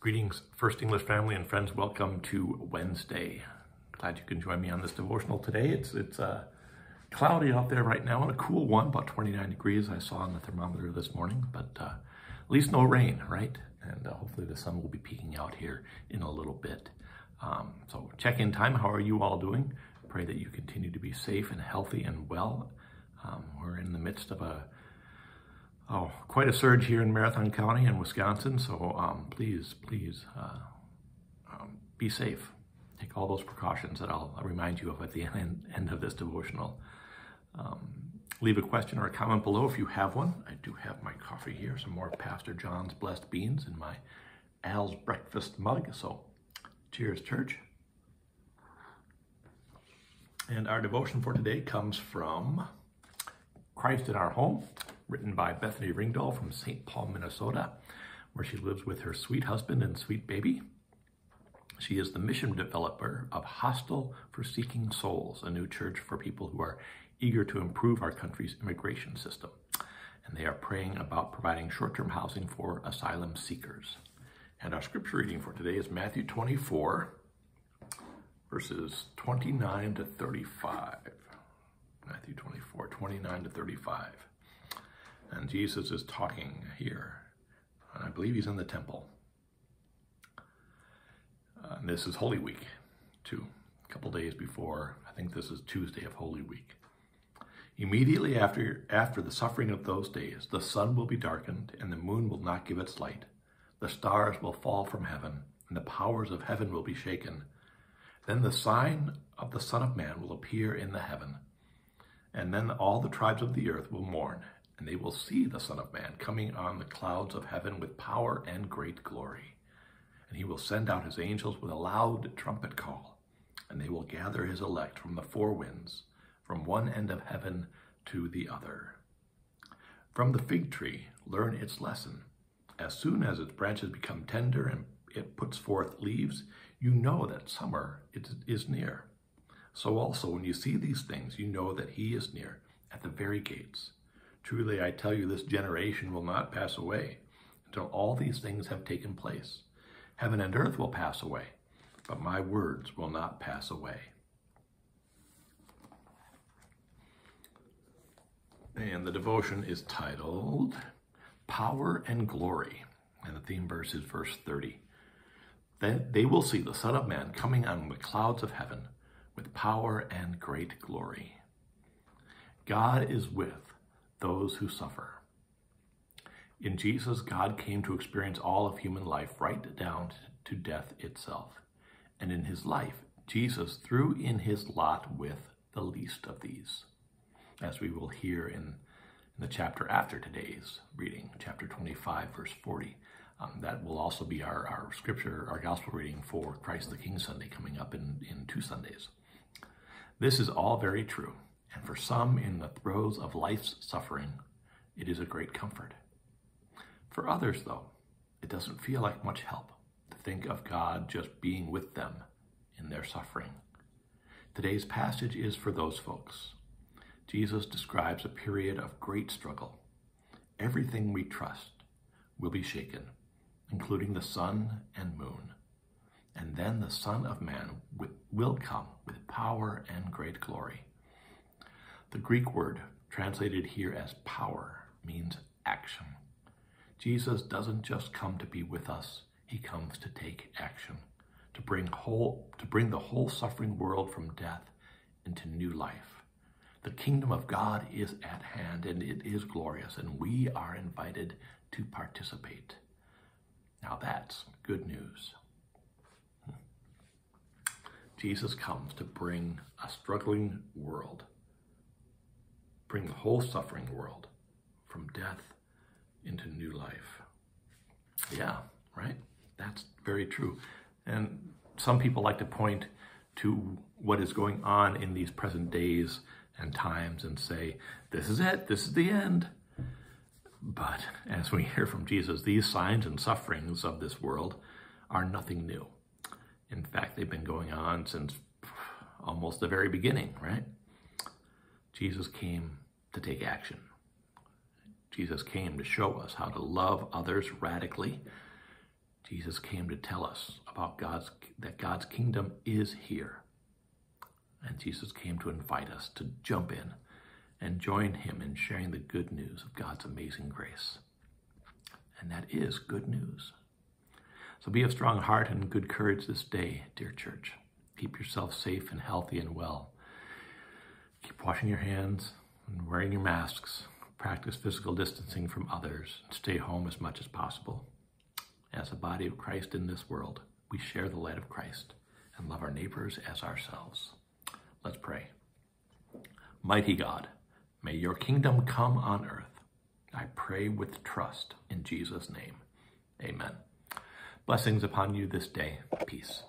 Greetings, First English family and friends. Welcome to Wednesday. Glad you can join me on this devotional today. It's it's uh, cloudy out there right now and a cool one, about 29 degrees I saw on the thermometer this morning, but uh, at least no rain, right? And uh, hopefully the sun will be peeking out here in a little bit. Um, so check-in time, how are you all doing? Pray that you continue to be safe and healthy and well. Um, we're in the midst of a oh, quite a surge here in Marathon County in Wisconsin. So um, please, please uh, um, be safe. Take all those precautions that I'll, remind you of at the end, end of this devotional. Um, leave a question or a comment below if you have one. I do have my coffee here, some more Pastor John's Blessed Beans in my Al's Breakfast mug. So cheers, church. And our devotion for today comes from Christ in Our Home, written by Bethany Ringdahl from St. Paul, Minnesota, where she lives with her sweet husband and sweet baby. She is the mission developer of Hostel for Seeking Souls, a new church for people who are eager to improve our country's immigration system. And they are praying about providing short-term housing for asylum seekers. And our scripture reading for today is Matthew 24, verses 29 to 35. Matthew 24, 29 to 35. And Jesus is talking here. And I believe he's in the temple. Uh, this is Holy Week, too. A couple days before, I think this is Tuesday of Holy Week. Immediately after, after the suffering of those days, the sun will be darkened, and the moon will not give its light. The stars will fall from heaven, and the powers of heaven will be shaken. Then the sign of the Son of Man will appear in the heaven. And then all the tribes of the earth will mourn, and they will see the Son of Man coming on the clouds of heaven with power and great glory. And he will send out his angels with a loud trumpet call, and they will gather his elect from the four winds, from one end of heaven to the other. From the fig tree, learn its lesson. As soon as its branches become tender and it puts forth leaves, you know that summer is near. So also, when you see these things, you know that he is near, at the very gates. Truly, I tell you, this generation will not pass away until all these things have taken place. Heaven and earth will pass away, but my words will not pass away. And the devotion is titled Power and Glory. And the theme verse is verse 30. Then they will see the Son of Man coming on the clouds of heaven with power and great glory. God is with those who suffer. In Jesus, God came to experience all of human life right down to death itself. And in his life, Jesus threw in his lot with the least of these, as we will hear in, in the chapter after today's reading, chapter 25, verse 40. Um, that will also be our, our scripture, our gospel reading for Christ the King Sunday coming up in, in two Sundays. This is all very true. And for some in the throes of life's suffering, it is a great comfort. For others, though, it doesn't feel like much help to think of God just being with them in their suffering. Today's passage is for those folks. Jesus describes a period of great struggle. Everything we trust will be shaken, including the sun and moon. And then the Son of Man will come with power and great glory. The Greek word translated here as power means action. Jesus doesn't just come to be with us, he comes to take action, to bring whole to bring the whole suffering world from death into new life. The kingdom of God is at hand and it is glorious and we are invited to participate. Now that's good news. Hmm. Jesus comes to bring a struggling world bring the whole suffering world from death into new life. Yeah, right? That's very true. And some people like to point to what is going on in these present days and times and say, this is it, this is the end. But as we hear from Jesus, these signs and sufferings of this world are nothing new. In fact, they've been going on since almost the very beginning, right? Jesus came to take action. Jesus came to show us how to love others radically. Jesus came to tell us about God's that God's kingdom is here. And Jesus came to invite us to jump in and join him in sharing the good news of God's amazing grace. And that is good news. So be of strong heart and good courage this day, dear church. Keep yourself safe and healthy and well. Keep washing your hands and wearing your masks. Practice physical distancing from others. Stay home as much as possible. As a body of Christ in this world, we share the light of Christ and love our neighbors as ourselves. Let's pray. Mighty God, may your kingdom come on earth. I pray with trust in Jesus' name. Amen. Blessings upon you this day. Peace.